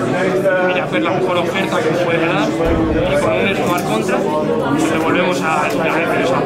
mira ver la mejor oferta que puede dar y con un smart contra pues, devolvemos a la empresa.